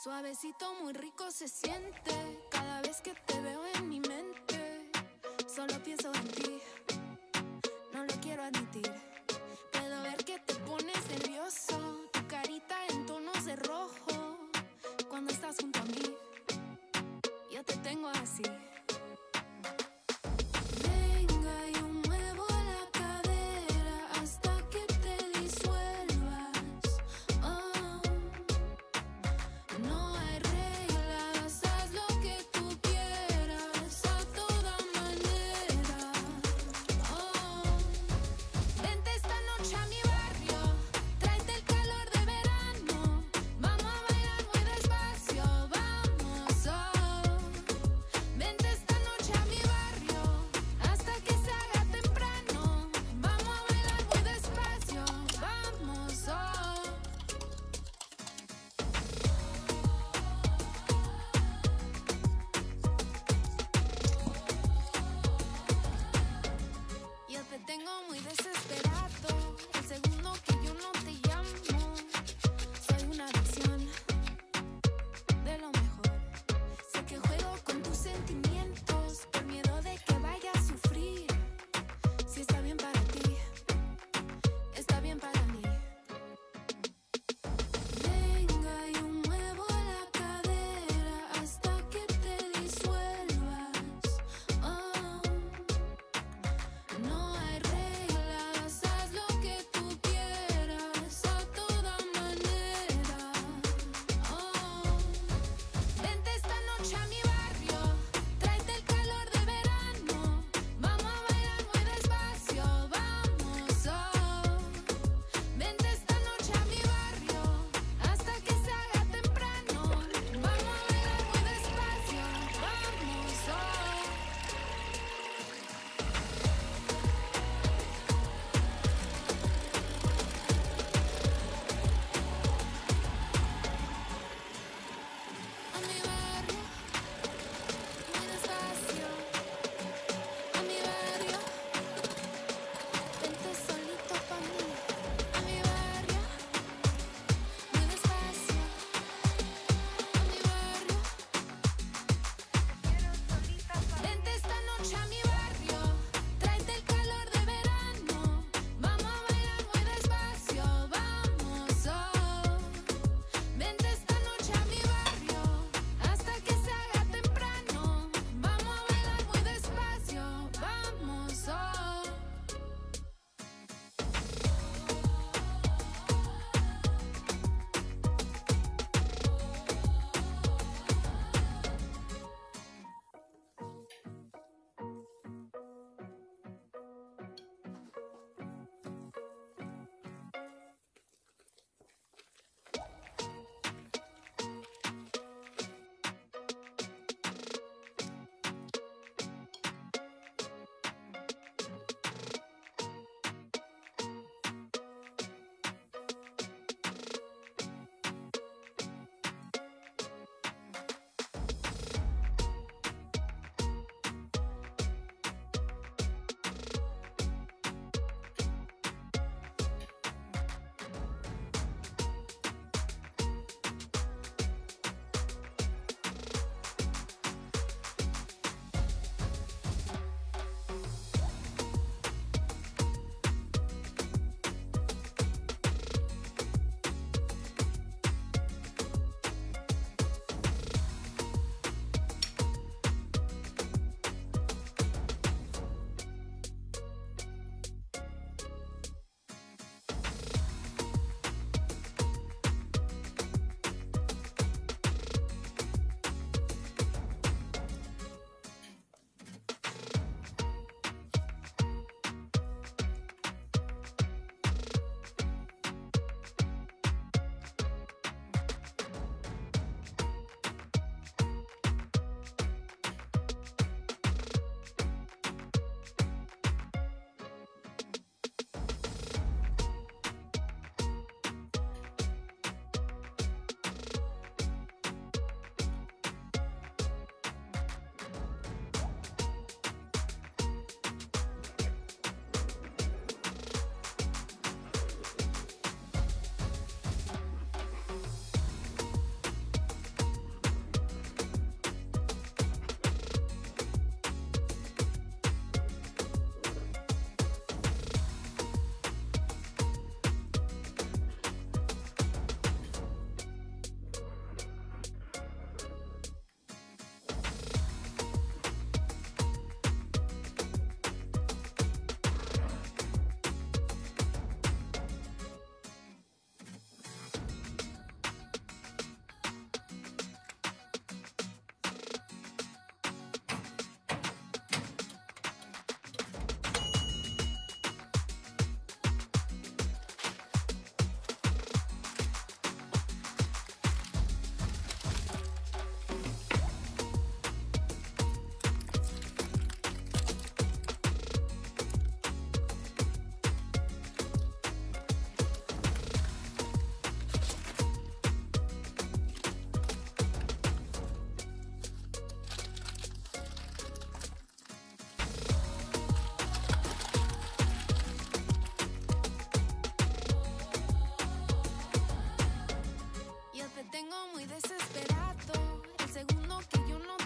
Suavecito, muy rico se siente. Cada vez que te veo en mi mente, solo pienso en ti. muy desesperado. El segundo que yo no te llamo. muy desesperado. El segundo que yo no